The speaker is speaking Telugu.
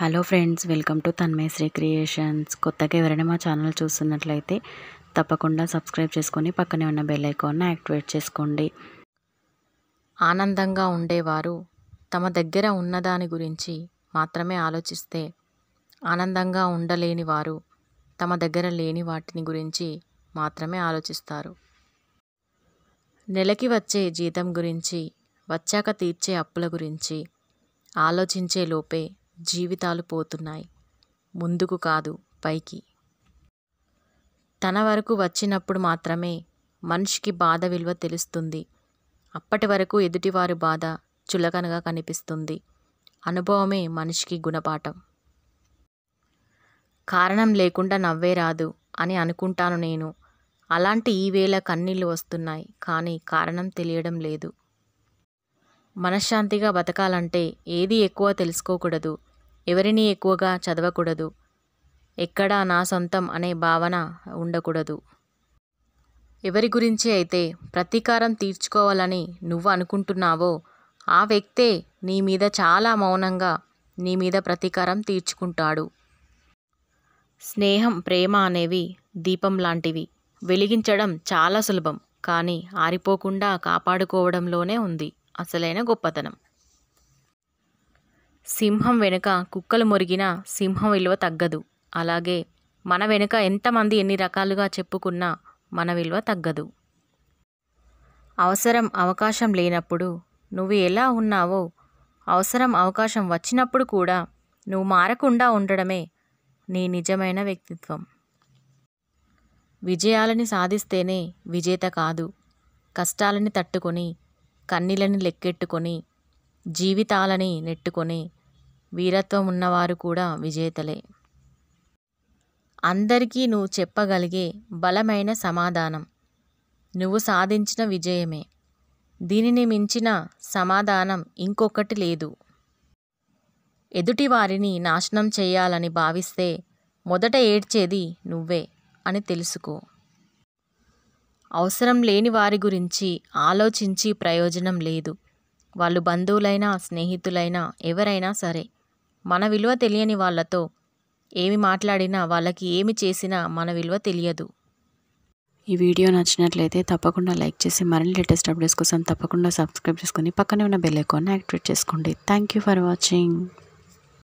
Hello friends welcome to Tanmayasri creations. కొత్తగా ఎవరైనా మా ఛానల్ చూస్తున్నట్లయితే తప్పకుండా సబ్స్క్రైబ్ చేసుకొని పక్కనే ఉన్న బెల్ ఐకాన్ను యాక్టివేట్ చేసుకోండి. ఆనందంగా ఉండేవారు తమ దగ్గర ఉన్నదాని గురించి మాత్రమే ఆలోచిస్తే ఆనందంగా ఉండలేని వారు తమ దగ్గర లేని వాటిని గురించి మాత్రమే ఆలోచిస్తారు. నెలకి వచ్చే జీతం గురించి వచ్చాక తీర్చే అప్పుల గురించి ఆలోచించే లోపే జీవితాలు పోతున్నాయి. ముందుకు కాదు పైకి. తన వరకు వచ్చినప్పుడు మాత్రమే మనిషికి బాధ విలువ తెలుస్తుంది. అప్పటి వరకు ఎదుటివారి బాధ చులకనగా కనిపిస్తుంది. అనుభవమే మనిషికి గుణపాఠం. కారణం లేకుండా నవ్వే రాదు అని అనుకుంటాను నేను. అలాంటి ఈ వేళ కన్నీళ్ళు వస్తున్నాయి కానీ కారణం తెలియడం లేదు. మనశ్శాంతిగా బతకాలంటే ఏది ఎక్కువ తెలుసుకోకూడదు. ఎవరిని ఎక్కువగా చదవకూడదు. ఎక్కడా నా సొంతం అనే భావన ఉండకూడదు. ఎవరి గురించి అయితే ప్రతీకారం తీర్చుకోవాలని నువ్వు అనుకుంటున్నావో ఆ వ్యక్తే నీ మీద చాలా మౌనంగా నీ మీద ప్రతీకారం తీర్చుకుంటాడు. స్నేహం ప్రేమ అనేవి దీపం లాంటివి. వెలిగించడం చాలా సులభం కానీ ఆరిపోకుండా కాపాడుకోవడంలోనే ఉంది. అసలైన గొప్పతనం. సింహం వెనుక కుక్కలు మురిగినా సింహం విలువ తగ్గదు. అలాగే మన వెనుక ఎంతమంది ఎన్ని రకాలుగా చెప్పుకున్నా మన విలువ తగ్గదు. అవసరం అవకాశం లేనప్పుడు నువ్వు ఎలా ఉన్నావో అవసరం అవకాశం వచ్చినప్పుడు కూడా నువ్వు మారకుండా ఉండడమే నీ నిజమైన వ్యక్తిత్వం. విజయాలని సాధిస్తేనే విజేత కాదు. కష్టాలని తట్టుకొని కన్నీళ్ళని లెక్కెట్టుకొని జీవితాలని నెట్టుకొని వీరత్వం ఉన్నవారు కూడా విజేతలే. అందరికీ నువ్వు చెప్పగలిగే బలమైన సమాధానం. నువ్వు సాధించిన విజయమే. దీనిని మించిన సమాధానం ఇంకొకటి లేదు. ఎదుటి వారిని నాశనం చేయాలని భావిస్తే మొదట ఏడ్చేది నువ్వే అని తెలుసుకో. అవసరం లేని వారి గురించి ఆలోచించి ప్రయోజనం లేదు. వాళ్ళు బంధువులైనా స్నేహితులైనా ఎవరైనా సరే. మన విలువ తెలియని వాళ్ళతో ఏమి మాట్లాడినా వాళ్ళకి ఏమి చేసినా మన విలువ తెలియదు. ఈ వీడియో నచ్చినట్లయితే తప్పకుండా లైక్ చేసి మరిన్ని లేటెస్ట్ అప్డేట్స్ కోసం తప్పకుండా సబ్స్క్రైబ్ చేసుకుని పక్కనే ఉన్న బెల్ ఐకాన్ యాక్టివేట్ చేసుకోండి. Thank you for watching